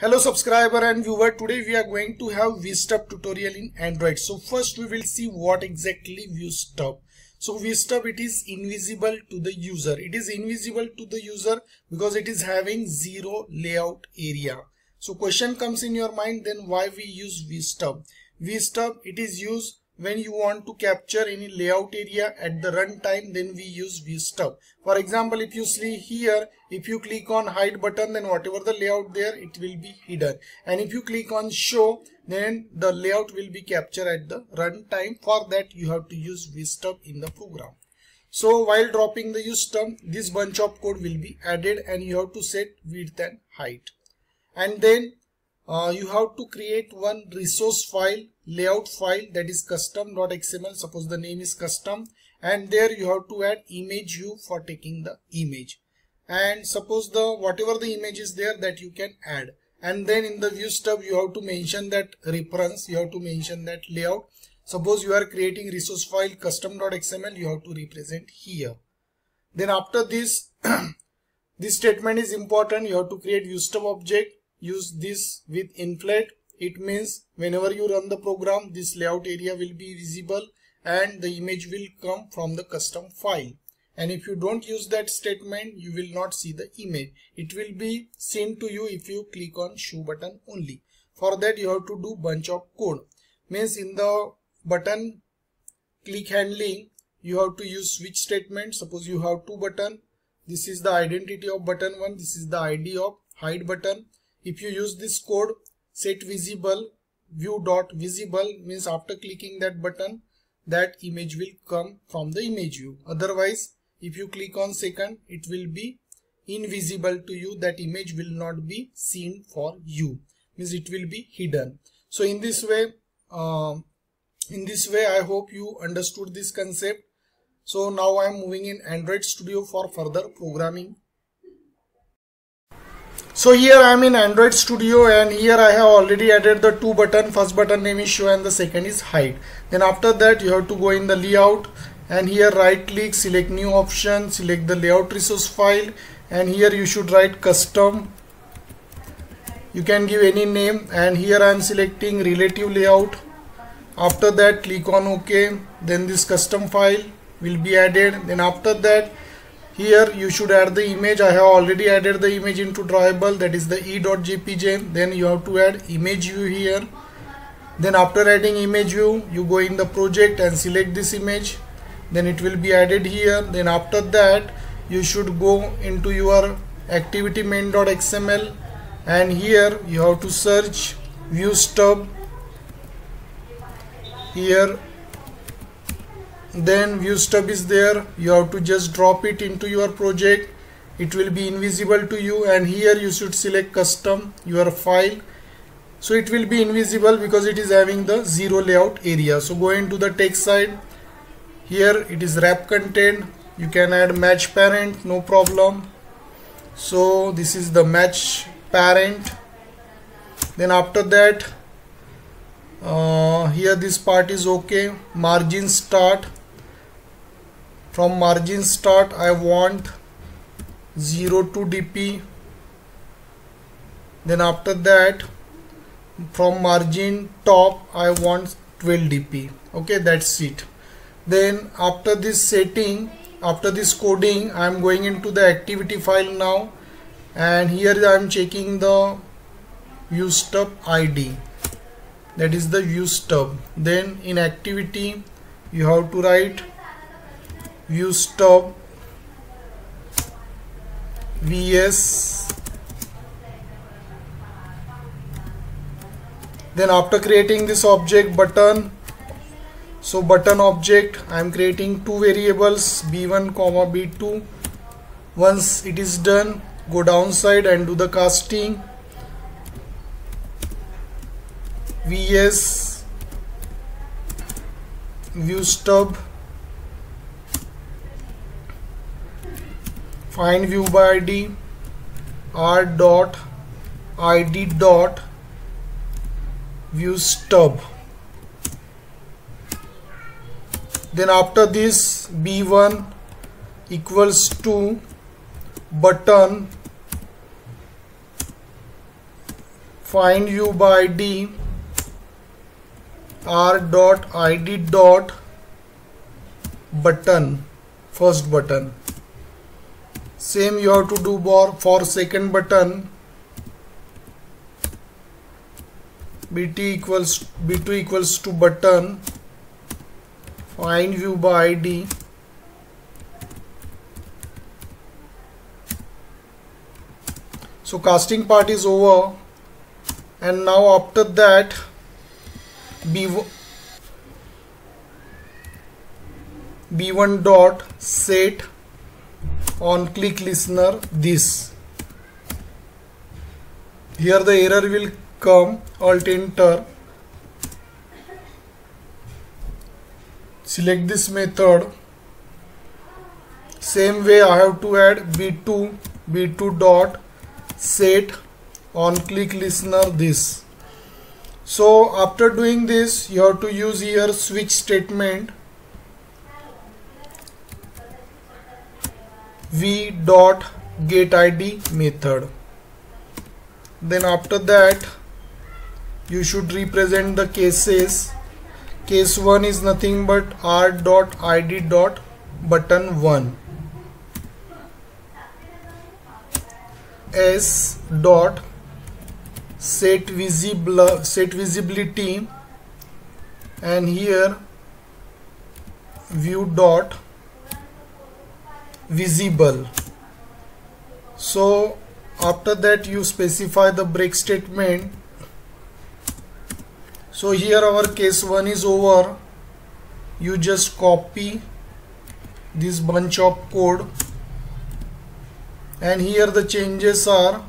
Hello subscriber and viewer, today we are going to have ViewStub tutorial in Android. So first we will see what exactly ViewStub. So ViewStub it is invisible to the user. It is invisible to the user because it is having zero layout area. So question comes in your mind then why we use ViewStub. ViewStub it is used when you want to capture any layout area at the runtime then we use ViewStub for example if you see here if you click on hide button then whatever the layout there it will be hidden. And if you click on show then the layout will be captured at the runtime. For that you have to use ViewStub in the program. So while dropping the ViewStub this bunch of code will be added and you have to set width and height. And then uh, you have to create one resource file layout file that is custom.xml suppose the name is custom and there you have to add image view for taking the image. And suppose the whatever the image is there that you can add. And then in the view stub you have to mention that reference you have to mention that layout. Suppose you are creating resource file custom.xml you have to represent here. Then after this this statement is important. You have to create view stub object use this with inflate it means whenever you run the program this layout area will be visible and the image will come from the custom file. And if you don't use that statement you will not see the image. It will be seen to you if you click on show button only. For that you have to do bunch of code. Means in the button click handling you have to use switch statement. Suppose you have two button. This is the identity of button one. This is the id of hide button if you use this code set visible view dot visible means after clicking that button that image will come from the image view. Otherwise if you click on second it will be invisible to you. That image will not be seen for you. Means it will be hidden. So in this way uh, in this way i hope you understood this concept. So now i am moving in android studio for further programming so here I am in Android Studio and here I have already added the two button. First button name is show and the second is hide. Then after that you have to go in the layout and here right click select new option select the layout resource file and here you should write custom you can give any name and here I am selecting relative layout after that click on ok then this custom file will be added then after that here you should add the image. I have already added the image into drawable that is the e.jpg then you have to add image view here. Then after adding image view you go in the project and select this image. Then it will be added here. Then after that you should go into your activity main.xml and here you have to search view stub here then view stub is there. You have to just drop it into your project. It will be invisible to you and here you should select custom your file. So it will be invisible because it is having the zero layout area. So go into the text side. Here it is wrap content. You can add match parent no problem. So this is the match parent. Then after that uh, here this part is okay. Margin start from margin start I want 0 to dp then after that from margin top I want 12 dp okay that's it. Then after this setting after this coding I am going into the activity file now. And here I am checking the view stub ID that is the view stub. Then in activity you have to write ViewStub. Vs then after creating this object button so button object I am creating two variables b1 comma b2 once it is done go downside and do the casting. Vs view stub find view by id r dot id dot view stub then after this b1 equals to button find view by id r dot id dot button first button same you have to do for for second button. Bt equals b2 equals to button. Find view by id so casting part is over. And now after that b1 b1 dot set on click listener this. Here the error will come alt enter. Select this method. Same way I have to add b2 b2 dot set on click listener this. So after doing this you have to use here switch statement v dot get id method. Then after that you should represent the cases. Case 1 is nothing but r dot id dot button 1 s dot set visible set visibility. And here view dot visible. So after that you specify the break statement. So here our case 1 is over. You just copy this bunch of code. And here the changes are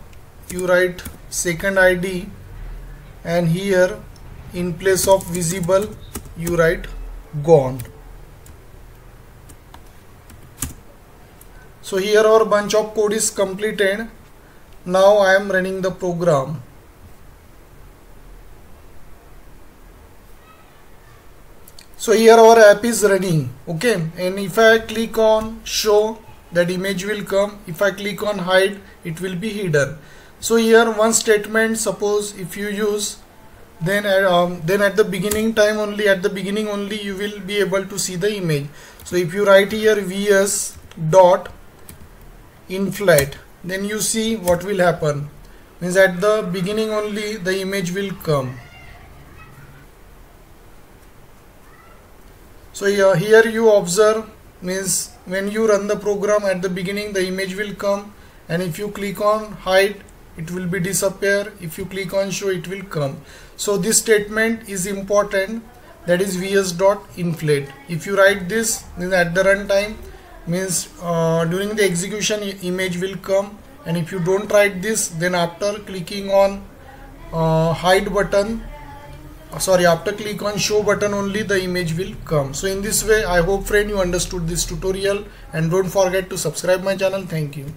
you write second id and here in place of visible you write gone so here our bunch of code is completed. Now I am running the program. So here our app is running okay? And if I click on show that image will come. If I click on hide it will be hidden. So here one statement suppose if you use then um, then at the beginning time only at the beginning only you will be able to see the image. So if you write here vs dot inflate then you see what will happen. Means at the beginning only the image will come. So here, here you observe means when you run the program at the beginning the image will come and if you click on hide it will be disappear. If you click on show it will come. So this statement is important that is vs dot inflate. If you write this then at the runtime means uh, during the execution image will come. And if you don't write this then after clicking on uh, hide button uh, sorry after click on show button only the image will come. So in this way i hope friend you understood this tutorial. And don't forget to subscribe my channel. Thank you